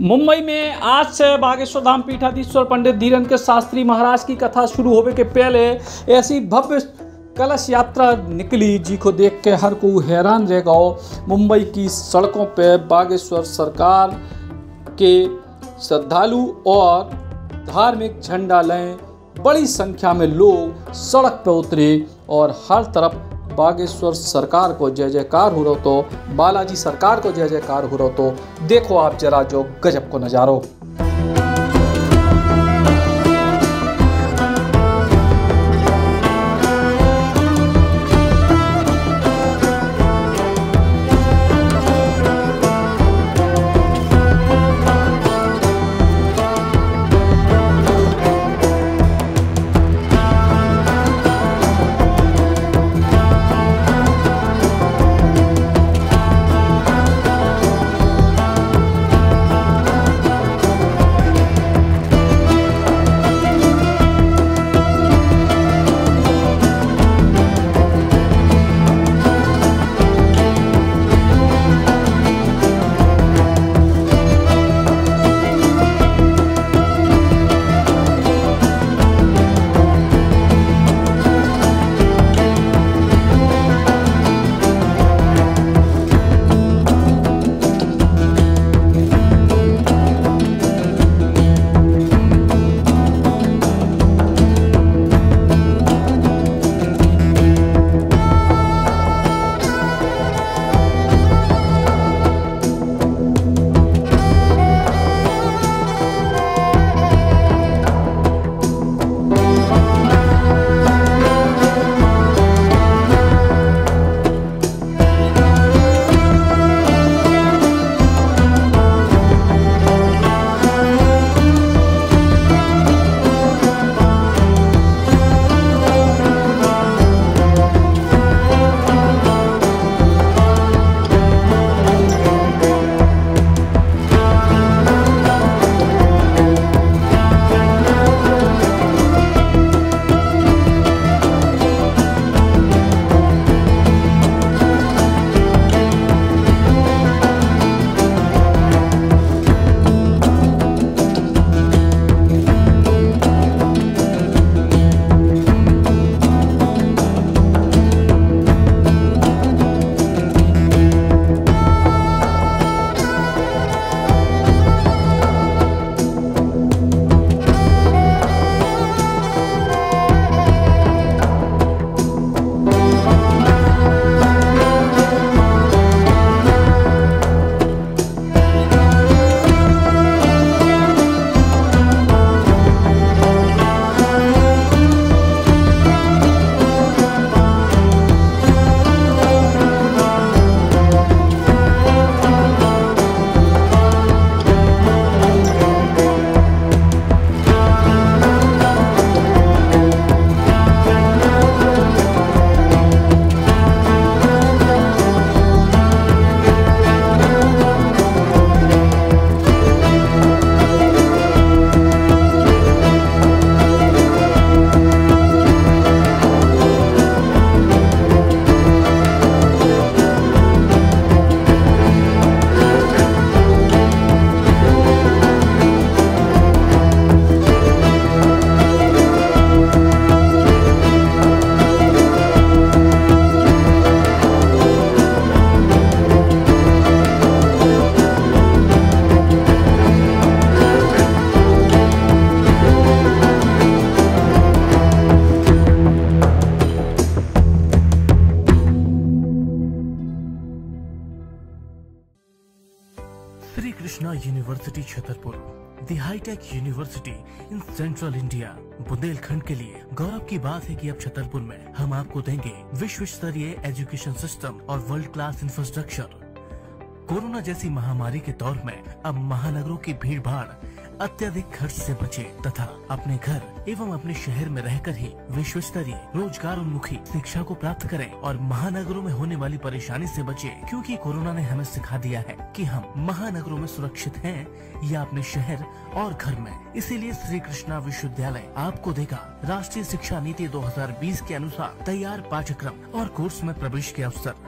मुंबई में आज से बागेश्वर धाम पीठाधीश्वर पंडित धीरन के शास्त्री महाराज की कथा शुरू होने के पहले ऐसी भव्य कलश यात्रा निकली जी को देख के हर कोई हैरान रह गया। मुंबई की सड़कों पर बागेश्वर सरकार के श्रद्धालु और धार्मिक झंडा लें। बड़ी संख्या में लोग सड़क पर उतरे और हर तरफ़ बागेश्वर सरकार को जय जयकार हो रो तो बालाजी सरकार को जय जयकार हो रो तो देखो आप जरा जो गजब को नजारो। Krishna University Chhatarpur the hi-tech university in central India Bundelkhand के लिए। गौरव की बात है कि अब छतरपुर में हम आपको देंगे विश्व स्तरीय एजुकेशन सिस्टम और वर्ल्ड क्लास इंफ्रास्ट्रक्चर कोरोना जैसी महामारी के दौर में अब महानगरों की भीड़ भाड़ अत्यधिक खर्च से बचे तथा अपने घर एवं अपने शहर में रहकर ही विश्व स्तरीय रोज़गार उन्मुखी शिक्षा को प्राप्त करें और महानगरों में होने वाली परेशानी से बचे, क्योंकि कोरोना ने हमें सिखा दिया है कि हम महानगरों में सुरक्षित हैं या अपने शहर और घर में। इसीलिए श्री कृष्णा विश्वविद्यालय आपको देगा राष्ट्रीय शिक्षा नीति 2020 के अनुसार तैयार पाठ्यक्रम और कोर्स में प्रवेश के अवसर।